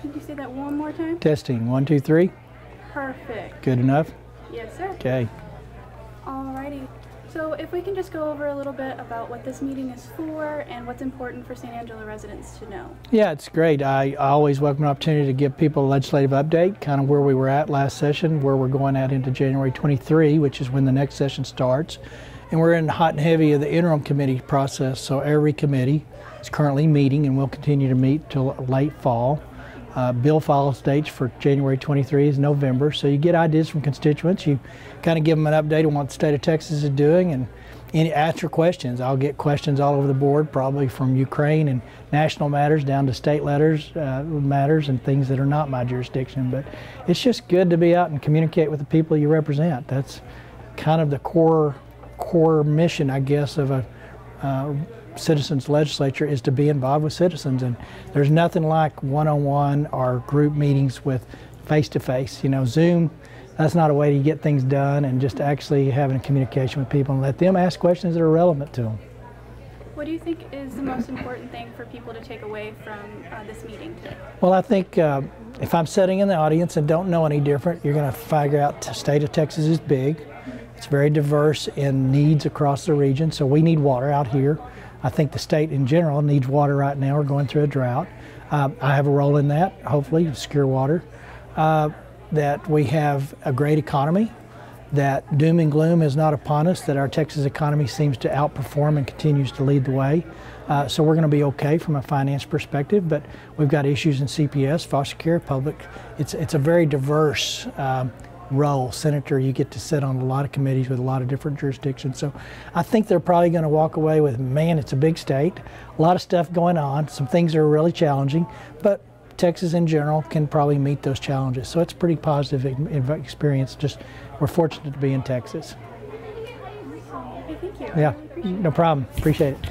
Could you say that one more time? Testing. One, two, three. Perfect. Good enough? Yes, sir. Okay. Alrighty. So if we can just go over a little bit about what this meeting is for and what's important for San Angelo residents to know. Yeah, it's great. I, I always welcome an opportunity to give people a legislative update, kind of where we were at last session, where we're going out into January 23, which is when the next session starts. And we're in hot and heavy of the interim committee process. So every committee is currently meeting and will continue to meet till late fall. Uh, bill files dates for January 23 is November, so you get ideas from constituents. You kind of give them an update on what the state of Texas is doing and any, answer questions. I'll get questions all over the board, probably from Ukraine and national matters down to state letters, uh, matters and things that are not my jurisdiction. But it's just good to be out and communicate with the people you represent. That's kind of the core core mission, I guess, of a uh, citizens legislature is to be involved with citizens and there's nothing like one-on-one or group meetings with face-to-face. You know zoom that's not a way to get things done and just actually having a communication with people and let them ask questions that are relevant to them What do you think is the most important thing for people to take away from uh, this meeting today? well i think uh, if i'm sitting in the audience and don't know any different you're going to figure out the state of texas is big. It's very diverse in needs across the region so we need water out here I think the state in general needs water right now. We're going through a drought. Uh, I have a role in that, hopefully, to secure water. Uh, that we have a great economy, that doom and gloom is not upon us, that our Texas economy seems to outperform and continues to lead the way. Uh, so we're going to be okay from a finance perspective, but we've got issues in CPS, foster care, public. It's, it's a very diverse um, role. Senator, you get to sit on a lot of committees with a lot of different jurisdictions. So I think they're probably going to walk away with, man, it's a big state, a lot of stuff going on. Some things are really challenging, but Texas in general can probably meet those challenges. So it's a pretty positive experience. Just we're fortunate to be in Texas. Thank you. Yeah, no problem. Appreciate it.